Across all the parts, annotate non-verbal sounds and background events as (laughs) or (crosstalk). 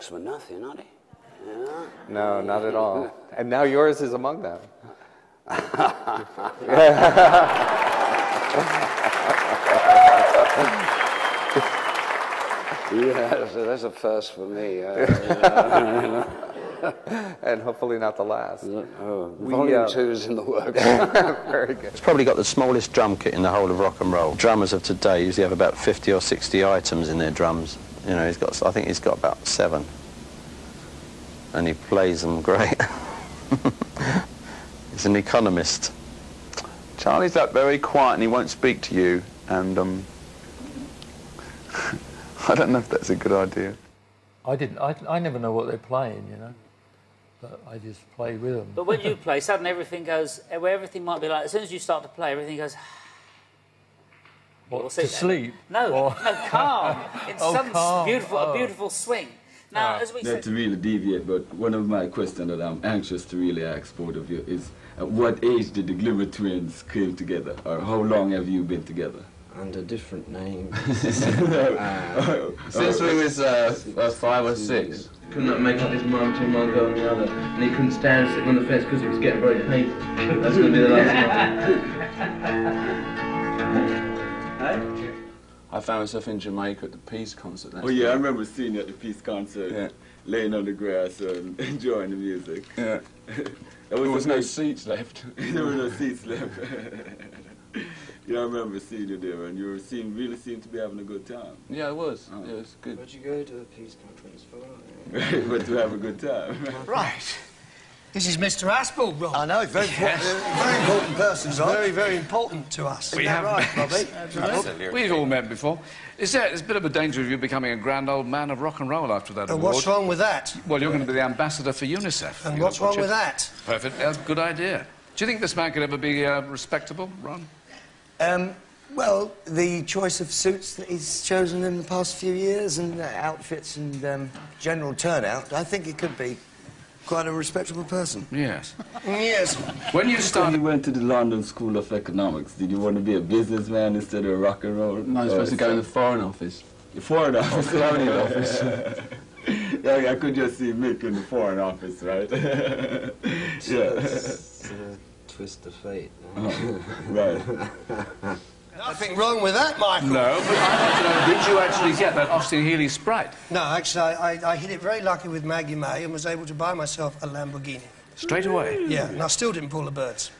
keeping all for nothing, are they? Yeah. No, not at all. (laughs) And now yours is among them. Yeah, so that's a first for me. Uh, (laughs) and hopefully not the last. oh, We, volume uh, two is in the works. (laughs) Very good. It's probably got the smallest drum kit in the whole of rock and roll. Drummers of today usually have about 50 or 60 items in their drums. You know, he's got, I think he's got about seven. And he plays them great. (laughs) he's an economist. Charlie's up very quiet and he won't speak to you. And um, (laughs) I don't know if that's a good idea. I didn't. I, I never know what they're playing, you know. But I just play with them. But when you play, suddenly everything goes, where everything might be like, as soon as you start to play, everything goes, What, We'll see to then. sleep? no, Or- no, calm. (laughs) In Oh, some calm. beautiful, Oh. a beautiful swing. Now, as we Not said, to really deviate, but one of my questions that I'm anxious to really ask both of you is, at what age did the Glimmer twins came together, or how long have you been together? Under different names. (laughs) Since we was uh, uh, five or six. Couldn't make up his mind between one girl and the other, and he couldn't stand sitting on the fence because it was getting very painful. That's going to be the last (laughs) I found myself in Jamaica at the Peace concert. Oh yeah, I remember seeing you at the Peace concert, Yeah. laying on the grass and (laughs) enjoying the music. Yeah. (laughs) That There was no amazing. seats left. (laughs) there were no seats left. yeah, I remember seeing you there, and you were seem, really seemed to be having a good time. Yeah, it was. Oh. Yeah, it was good. Where'd you go to the Peace Conference for? but to have a good time. Right. This is Mr. Aspel, Rob. I know, very, important, very important person, Rob. Very, very important to us. Isn't that right, Bobby? We've all met before. Is there, there's a bit of a danger of you becoming a grand old man of rock and roll after that And award? what's wrong with that? Well, you're going to be the ambassador for UNICEF. And what's wrong with that? Perfect. Uh, good idea. Do you think this man could ever be uh, respectable, Ron? Um, well, the choice of suits that he's chosen in the past few years and uh, outfits and um, general turnout, I think it could be quite a respectable person. Yes. Yes. When you When started... you went to the London School of Economics, did you want to be a businessman instead of a rock and roll? No, I was supposed to go in the Foreign Office. The foreign (laughs) office. Foreign office. (laughs) yeah, I could just see Mick in the foreign office, right? (laughs) yeah. It's a twist of fate. right. Nothing wrong with that, Michael. No, but I'd to know, did you actually get that Austin Healey Sprite? No, actually, I, I, I hit it very lucky with Maggie May and was able to buy myself a Lamborghini. Straight away? Yeah, and I still didn't pull the birds.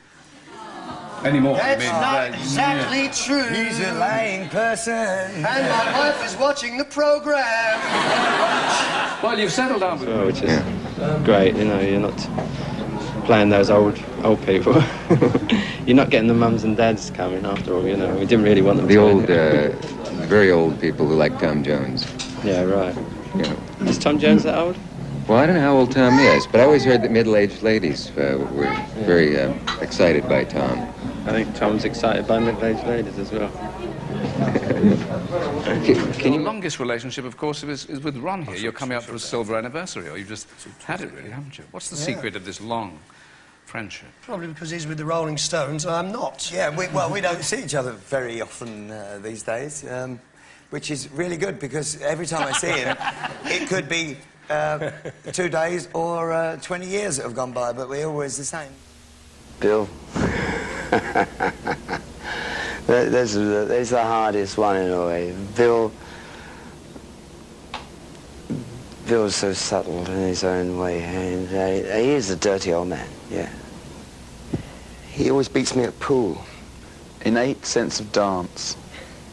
Anymore? That's I mean, not uh, exactly true. He's a lying person. And my wife is watching the program. Well, you've settled down with... Oh, which is great, you know, you're not playing those old old people. (laughs) you're not getting the mums and dads coming after all, you know. We didn't really want them The to old, uh, very old people who like Tom Jones. Yeah, right. You know. Is Tom Jones that old? Well, I don't know how old Tom is, but I always heard that middle-aged ladies uh, were very uh, excited by Tom. I think Tom's excited by middle-aged ladies as well. (laughs) Can, can The you? longest relationship, of course, is, is with Ron here. You're coming up for a silver anniversary, or you've just had it, really, haven't you? What's the Yeah. secret of this long friendship? Probably because he's with the Rolling Stones and I'm not. Yeah, we, well, we don't see each other very often uh, these days, um, which is really good because every time I see him, (laughs) it could be uh, two days or uh, 20 years that have gone by, but we're always the same. Bill. That- That's, the- that's the hardest one in a way. Bill. Bill's so subtle in his own way, and uh, he is a dirty old man, yeah. He always beats me at pool. Innate sense of dance.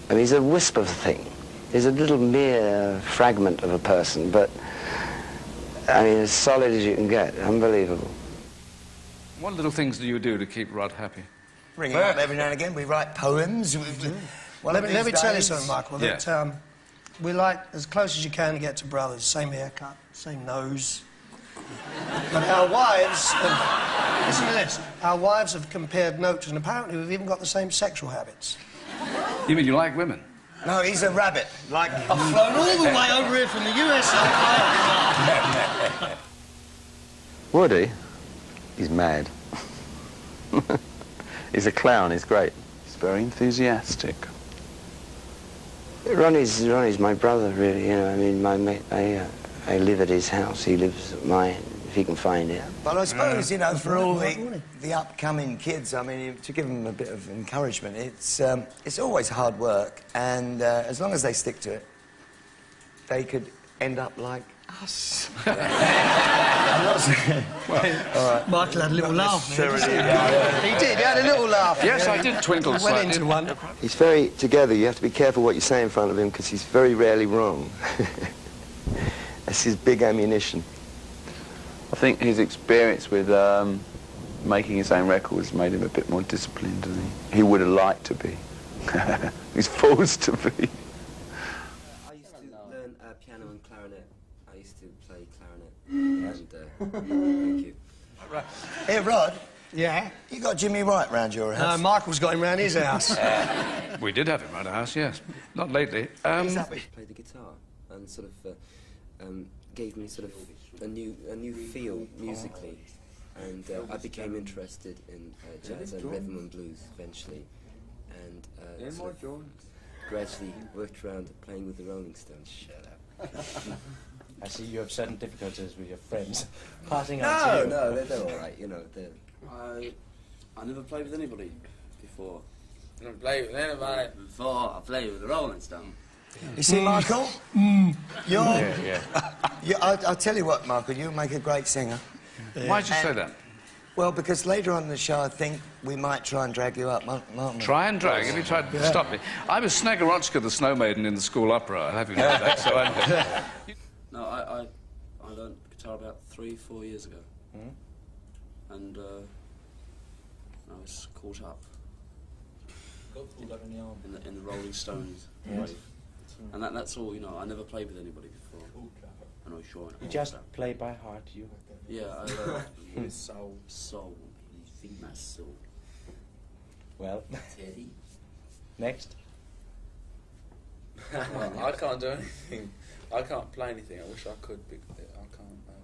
I mean, he's a whisper thing. He's a little mere fragment of a person, but I mean, as solid as you can get. Unbelievable. What little things do you do to keep Rod happy? Ring him up every now and again. We write poems. We, we, one let me, let me tell you something, Michael, that um, we like as close as you can to get to brothers. Same haircut, same nose. But our wives, have, listen to this, our wives have compared notes and apparently we've even got the same sexual habits. You mean you like women? No, he's a rabbit. Like, I've flown all the way over here from the USA. (laughs) Woody, he's mad. (laughs) he's a clown, he's great. He's very enthusiastic. Ronnie's, Ronnie's my brother, really, you know, I mean, my mate, I, uh, I live at his house. He lives at mine, if he can find it. But I suppose, you know, for all the, the upcoming kids, I mean, to give them a bit of encouragement, it's, um, it's always hard work, and uh, as long as they stick to it, they could end up like us. (laughs) I'm not saying... (laughs) all right. Michael had a little laugh. there, Sure didn't he he? did. He had a little laugh. Yes, Yeah. I did twinkle Went into one. He's very together. You have to be careful what you say in front of him because he's very rarely wrong. (laughs) That's his big ammunition. I think his experience with um, making his own records made him a bit more disciplined than he, he would have liked to be. (laughs) He's forced to be. I used to learn uh, piano and clarinet. I used to play clarinet. And, uh, thank you. Hey, Rod, Yeah? you got Jimmy Wright round your house? No, house? Michael's got him round his (laughs) house. We did have him around the house, yes. Not lately. Um, played the guitar and sort of uh, um, gave me sort of a new a new feel musically, and uh, I became interested in uh, jazz and rhythm and blues eventually, and uh, sort of gradually worked around playing with the Rolling Stones. Shut up. (laughs) I see you have certain difficulties with your friends. (laughs) Passing on No, to you. no, they're, they're all right. You know, they're I, I never played with anybody before. I never played with anybody before. I played with the Rolling Stone. You see, Michael? Mm. You're... yeah, yeah. (laughs) You, I, I'll tell you what, Michael, you make a great singer. Why'd you say that? Well, because later on in the show, I think we might try and drag you up, might- we? Try and drag. Have you tried to stop me? I was Snegurochka, the snow maiden in the school opera. I'll have you know that. So I'm, (laughs) No, I, I, I learned guitar about three, four years ago. Hmm? And uh, I was caught up got in the, in the Rolling Stones Yes. wave. Mm. And that, that's all, you know, I never played with anybody before. I know Sean. You just play by heart, you. Yeah, I uh, (laughs) learned soul. Soul. You think that's soul. Well, Teddy. (laughs) next. (laughs) well, I can't do anything. I can't play anything. I wish I could, but I can't. Um,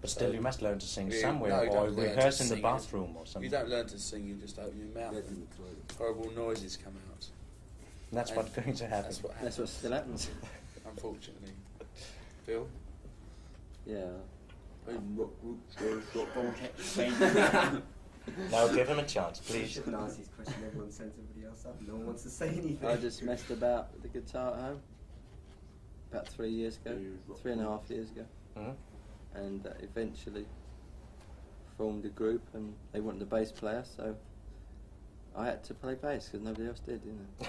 But still, so- you uh, must learn to sing Yeah, somewhere no, or don't learn to rehearse in the sing. bathroom or something. You don't learn to sing. You just open your mouth and horrible noises come out. That's what's going to happen. That's what happens. That's what still happens. (laughs) Unfortunately, Phil? Yeah. (laughs) (laughs) Now give him a chance, You please. shouldn't ask these questions. Everyone sends everybody else up. No one wants to say anything. I just messed about with the guitar at home about three years ago, three and a half years ago, Mhm. and uh, eventually formed a group, and they wanted a bass player, so I had to play bass because nobody else did, you know.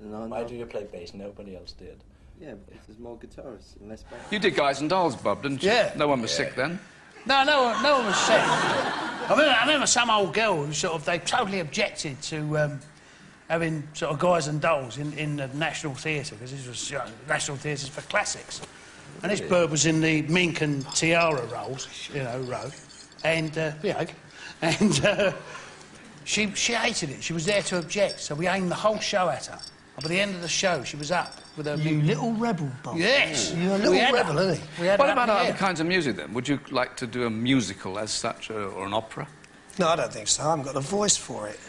And I Why know- do you play bass? Nobody else did. Yeah, because there's more guitarists and less bass. you did Guys and Dolls, Bob, didn't you? Yeah. No one was sick then. No, no, one- no one was sick. I remember, I remember some old girl who sort of they totally objected to um, having sort of guys and dolls in, in the National Theatre because this was you know, National Theatre's for classics, and this bird was in the mink and tiara roles, you know, row, and uh, yeah, (laughs) and uh, she she hated it. She was there to object, so we aimed the whole show at her. And by the end of the show, she was up with her. You little rebel, Bob. Yes, You're a We little had rebel, her. isn't he? What about up in the other air. kinds of music then? Would you like to do a musical as such, or, or an opera? No, I don't think so. I haven't got the voice for it.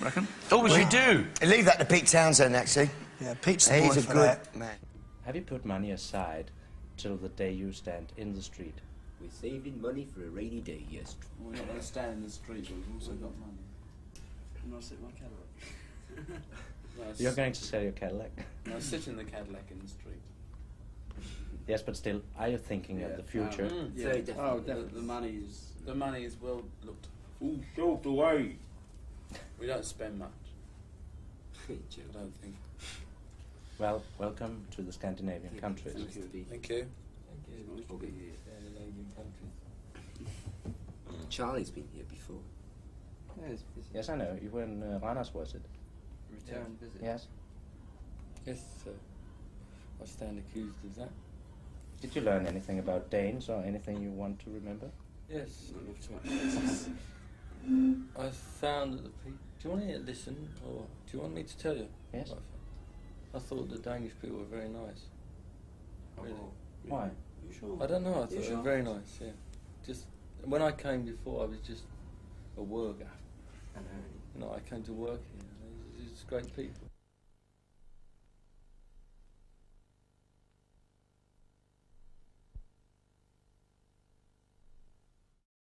Reckon? Oh, you do. Leave that to Pete Townshend, actually. Yeah, Pete's the He's boy a for good that. man. Have you put money aside till the day you stand in the street? We're saving money for a rainy day, yes. We're not going to stand in the street, but we've also got money. And I'll sit in my Cadillac. (laughs) no, I You're going to sell your Cadillac? No, I sit in the Cadillac in the street. Yes, but still, are you thinking of the future? Um, yeah. Very Oh, definitely. the, the money is the money is well looked. Ooh, shoved away. We don't spend much. (laughs) I don't think. Well, welcome to the Scandinavian countries. Thank you. Thank you. Charlie's been here before. Yes, I know. You were in uh, Ranas, was it? Return visit. Yes. Yes, sir. I stand accused of that. Did you learn anything about Danes or anything you want to remember? Yes. (laughs) I found that the people. Do you want to listen, or do you want me to tell you? Yes. I? I thought the Danish people were very nice. Oh, really. Why? Sure. I don't know. I thought You they were very nice. Yeah. Just when I came before, I was just a worker. You know, I came to work here. It's great people.